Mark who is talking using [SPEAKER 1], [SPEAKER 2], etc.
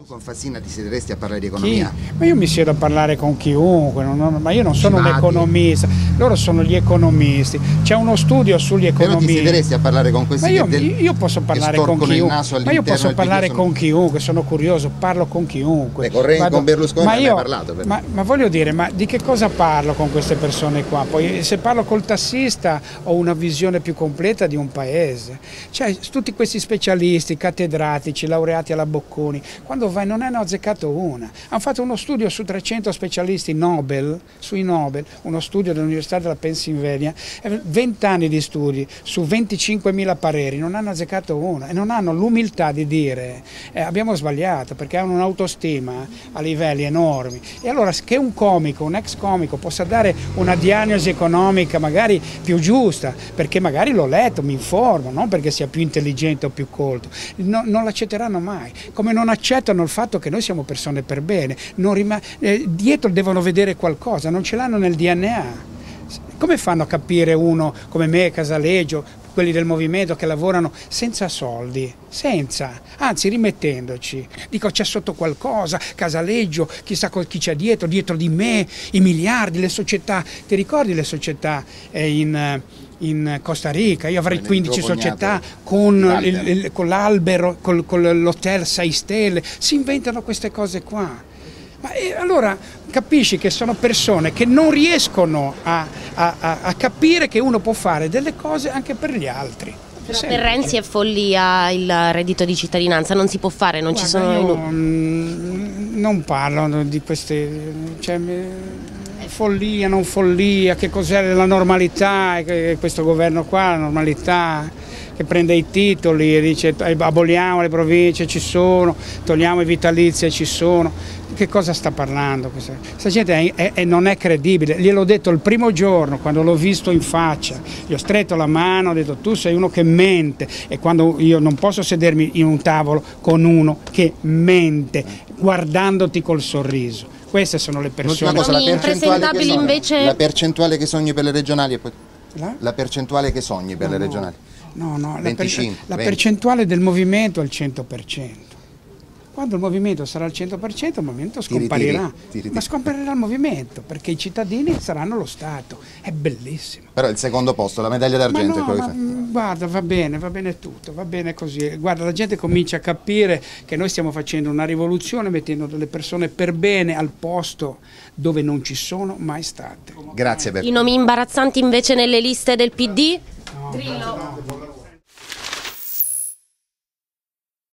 [SPEAKER 1] Tu con Fassina ti siederesti a parlare di economia?
[SPEAKER 2] Chi? Ma io mi siedo a parlare con chiunque, non, non, ma io non sono un economista, loro sono gli economisti. C'è uno studio sugli
[SPEAKER 1] Però ti
[SPEAKER 2] economisti.
[SPEAKER 1] siederesti a parlare con questi
[SPEAKER 2] Ma io,
[SPEAKER 1] del-
[SPEAKER 2] io posso parlare con chiunque, ma io posso parlare
[SPEAKER 1] PD,
[SPEAKER 2] con chiunque, sono curioso, parlo con chiunque.
[SPEAKER 1] Beh, con Renzi, con Berlusconi
[SPEAKER 2] ma io-
[SPEAKER 1] parlato, però.
[SPEAKER 2] Ma, ma voglio dire, ma di che cosa parlo con queste persone qua? Poi se parlo col tassista ho una visione più completa di un paese. Cioè, tutti questi specialisti, cattedratici, laureati alla Bocconi, quando vai non ne hanno azzeccato una. Hanno fatto uno studio su 300 specialisti Nobel, sui Nobel, uno studio dell'Università della Pennsylvania, eh, 20 anni di studi su 25.000 pareri, non hanno azzeccato uno e non hanno l'umiltà di dire eh, abbiamo sbagliato perché hanno un'autostima a livelli enormi. E allora che un comico, un ex comico possa dare una diagnosi economica magari più giusta, perché magari l'ho letto, mi informo, non perché sia più intelligente o più colto, no- non l'accetteranno mai, come non accettano il fatto che noi siamo persone per bene, eh, dietro devono vedere qualcosa, non ce l'hanno nel DNA. Come fanno a capire uno come me, Casaleggio, quelli del movimento che lavorano senza soldi? Senza, anzi rimettendoci. Dico c'è sotto qualcosa, Casaleggio, chissà chi c'è dietro, dietro di me, i miliardi, le società. Ti ricordi le società eh, in, in Costa Rica? Io avrei
[SPEAKER 1] Nel
[SPEAKER 2] 15
[SPEAKER 1] tuo cognato,
[SPEAKER 2] società con,
[SPEAKER 1] l'albero.
[SPEAKER 2] il- il- con l'albero, col- con l'hotel 6 stelle. Si inventano queste cose qua. Ma eh, allora capisci che sono persone che non riescono a, a- a- a capire che uno può fare delle cose anche per gli altri.
[SPEAKER 3] Però per Renzi è follia il reddito di cittadinanza, non si può fare, non ci
[SPEAKER 2] Guarda,
[SPEAKER 3] sono... i
[SPEAKER 2] io, non parlo di queste cioè, follia, non follia, che cos'è la normalità, questo governo qua, la normalità che prende i titoli e dice aboliamo le province, ci sono, togliamo i vitalizi, ci sono. Che cosa sta parlando? Questa, questa gente è- è- è- non è credibile, gliel'ho detto il primo giorno quando l'ho visto in faccia, gli ho stretto la mano, ho detto tu sei uno che mente e quando io non posso sedermi in un tavolo con uno che mente guardandoti col sorriso. Queste sono le persone.
[SPEAKER 1] cosa, la percentuale,
[SPEAKER 3] invece-
[SPEAKER 1] la percentuale che sogni per le regionali e poi
[SPEAKER 2] La?
[SPEAKER 1] la percentuale che sogni per le
[SPEAKER 2] No,
[SPEAKER 1] regionali.
[SPEAKER 2] No, no, la, per-
[SPEAKER 1] 25,
[SPEAKER 2] la
[SPEAKER 1] 20.
[SPEAKER 2] percentuale del movimento è il 100%. Quando il movimento sarà al 100%, il movimento scomparirà.
[SPEAKER 1] ti ritiri.
[SPEAKER 2] Ma scomparirà il movimento perché i cittadini saranno lo Stato. È bellissimo.
[SPEAKER 1] Però il secondo posto, la medaglia
[SPEAKER 2] Ma
[SPEAKER 1] d'argento è
[SPEAKER 2] no,
[SPEAKER 1] quello
[SPEAKER 2] ma,
[SPEAKER 1] che fai.
[SPEAKER 2] mm, guarda, va bene, va bene tutto, va bene così. Guarda, la gente comincia a capire che noi stiamo facendo una rivoluzione mettendo delle persone per bene al posto dove non ci sono mai state.
[SPEAKER 1] Grazie per
[SPEAKER 3] I nomi imbarazzanti invece nelle liste del PD?
[SPEAKER 2] No, no,